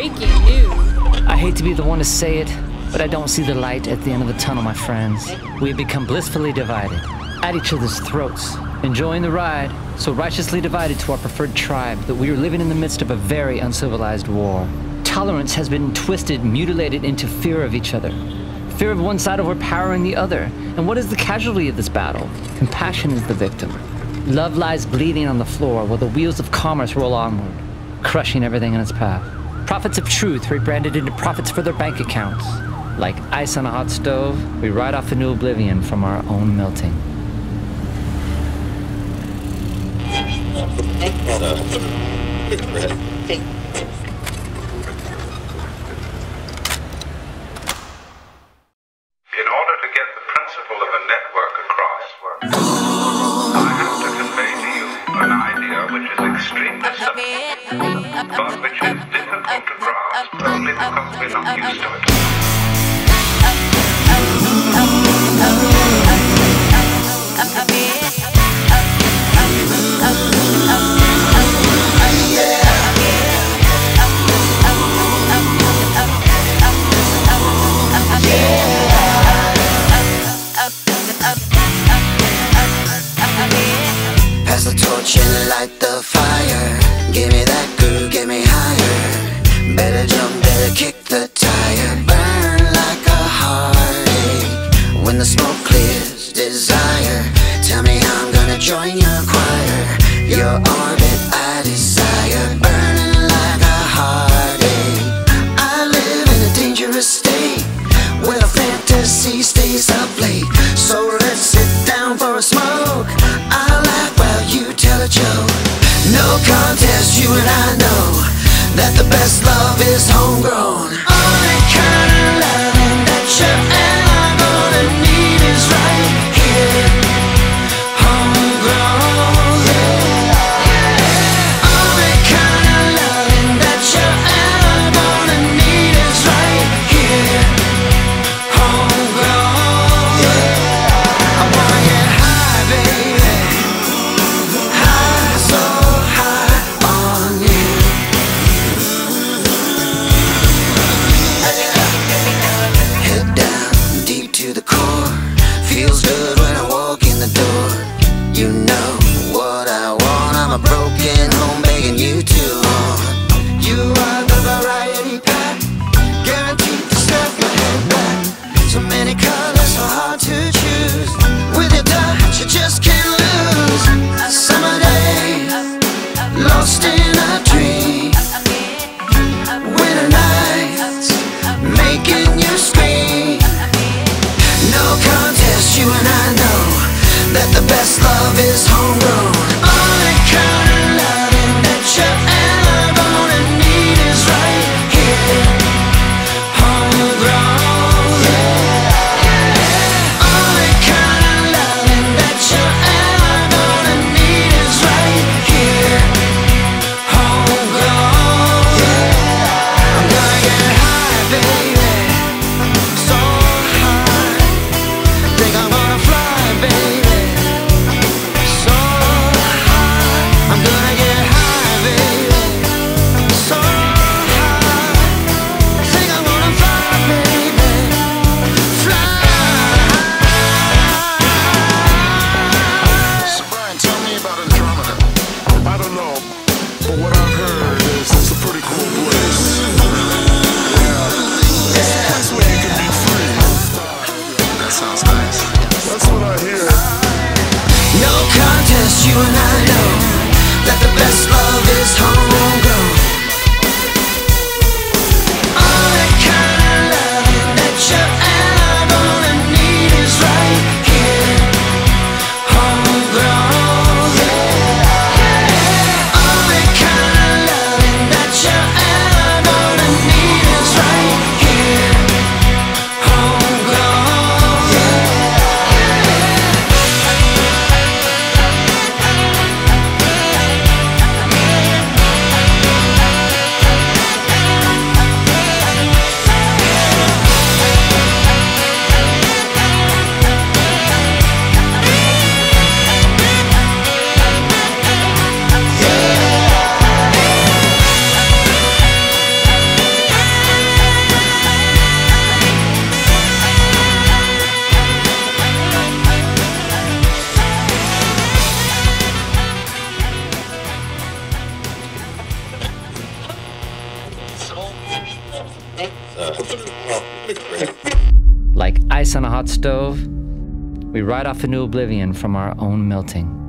Breaking news. I hate to be the one to say it, but I don't see the light at the end of the tunnel, my friends. We have become blissfully divided, at each other's throats, enjoying the ride, so righteously divided to our preferred tribe that we are living in the midst of a very uncivilized war. Tolerance has been twisted, mutilated into fear of each other. Fear of one side overpowering the other. And what is the casualty of this battle? Compassion is the victim. Love lies bleeding on the floor while the wheels of commerce roll onward, crushing everything in its path. Prophets of truth rebranded into profits for their bank accounts. Like ice on a hot stove, we ride off into oblivion from our own melting. Pass the torch and light the fire. Give me that groove, get me higher. Better jump, better kick the tire. Burn like a heartache. When the smoke clears, desire. Tell me I'm gonna join your choir. Your orbit, I desire. Burning like a heartache. I live in a dangerous state where a fantasy stays up late. So let's sit down for a smoke. I laugh while you tell a joke. No contest, you and I know that the best love is homegrown. You know love is homegrown. You and I know that the best love is homegrown. On a hot stove, we ride off into oblivion from our own melting.